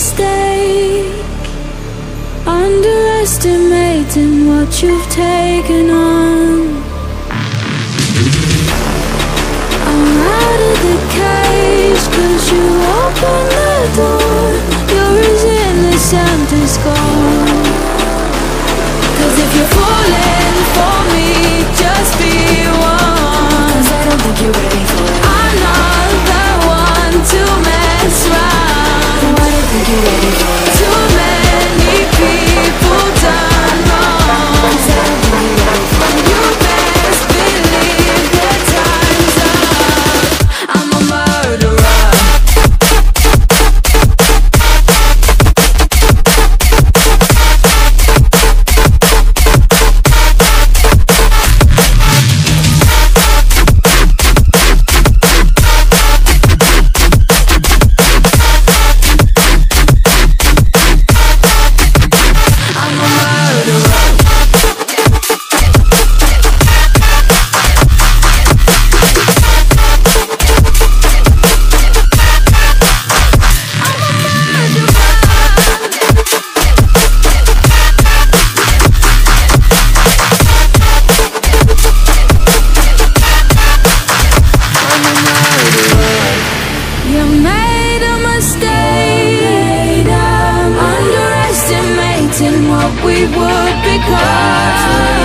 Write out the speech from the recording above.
mistake. Underestimating what you've taken on. I'm out of the cage cause you opened the door. You're as innocent as gold in what we would become.